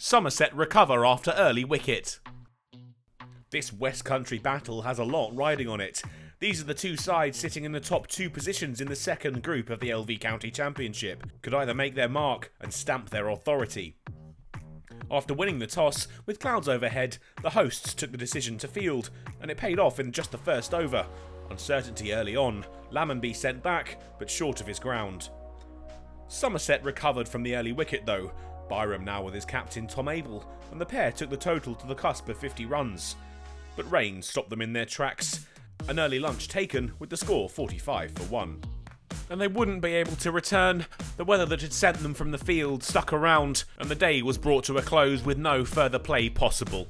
Somerset recover after early wicket. This West Country battle has a lot riding on it. These are the two sides sitting in the top two positions in the second group of the LV County Championship, could either make their mark and stamp their authority. After winning the toss, with clouds overhead, the hosts took the decision to field, and it paid off in just the first over. Uncertainty early on, Lammonby sent back, but short of his ground. Somerset recovered from the early wicket though, Byrom now with his captain Tom Abell, and the pair took the total to the cusp of 50 runs. But rain stopped them in their tracks, an early lunch taken with the score 45 for 1. And they wouldn't be able to return. The weather that had sent them from the field stuck around, and the day was brought to a close with no further play possible.